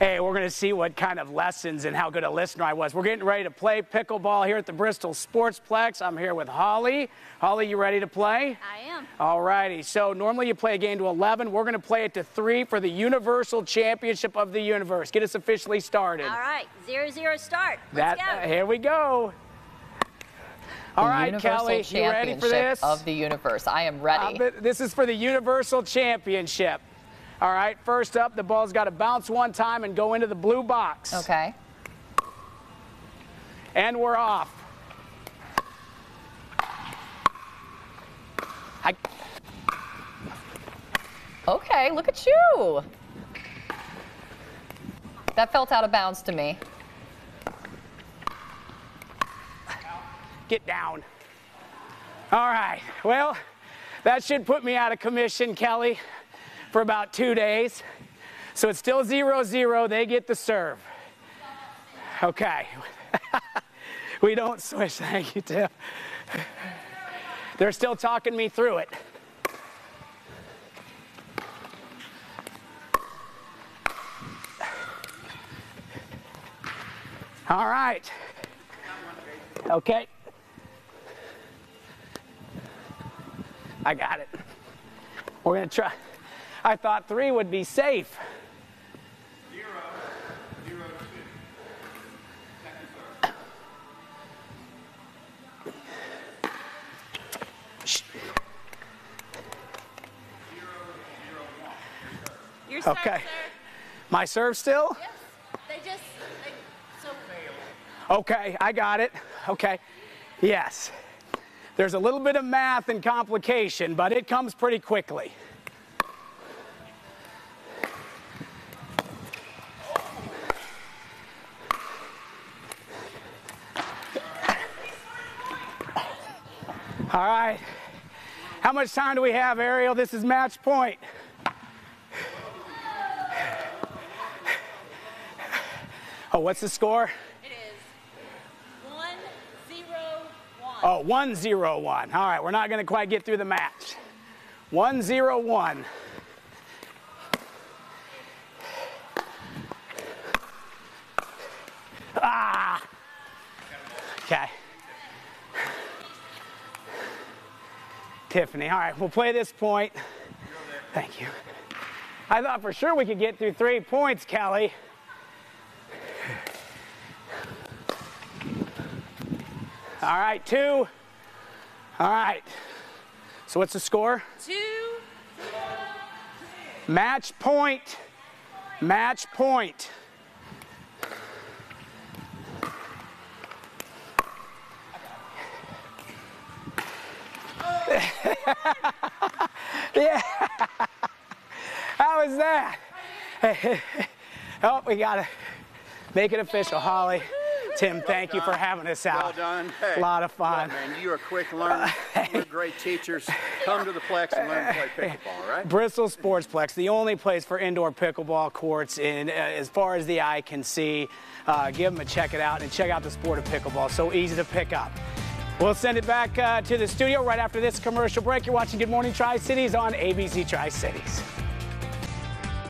Hey, we're going to see what kind of lessons and how good a listener I was. We're getting ready to play pickleball here at the Bristol Sportsplex. I'm here with Holly. Holly, you ready to play? I am. All righty. So normally you play a game to 11. We're going to play it to 3 for the Universal Championship of the Universe. Get us officially started. All right, zero zero start. Let's that, go. uh, here we go. All the right, Universal Kelly, you ready for this? Of the universe. I am Uh, ready. but this is for the Universal Championship. All right, first up, the ball's got to bounce one time and go into the blue box. okay. And we're off. I, Okay, look at you. That felt out of bounds to me. get down. All right, well, that should put me out of commission, Kelly, for about two days. So it's still 0 0. They get the serve. Okay. we don't switch. Thank you, Tim. They're still talking me through it. All right. Okay. I got it. We're going to try. I thought three would be safe. Zero, zero, two. Second serve. Shh. Your serve, Okay. sir. My serve still? Yes. They just they, so Okay, I got it. Okay. Yes. There's a little bit of math and complication, but it comes pretty quickly. All right. How much time do we have, Ariel? This is match point. Oh, what's the score? it is one zero one. Oh, 101. All right, we're not going to quite get through the match. 101. Ah! Okay. Tiffany, all right, we'll play this point. Thank you. I thought for sure we could get through three points, Kelly. All right, two. All right. So what's the score? Two. Match point. Match point. yeah. How was that? oh, we got to make it official, Holly. Tim, thank you for having us out. Well done. Hey, A lot of fun. look, man, you are quick learners. You're great teachers. Come to the Plex and learn to play pickleball, all right? Bristol Sportsplex, the only place for indoor pickleball courts in uh, as far as the eye can see. Uh, give them a check it out and check out the sport of pickleball. So easy to pick up. We'll send it back uh, to the studio right after this commercial break. You're watching Good Morning Tri Cities on ABC Tri Cities.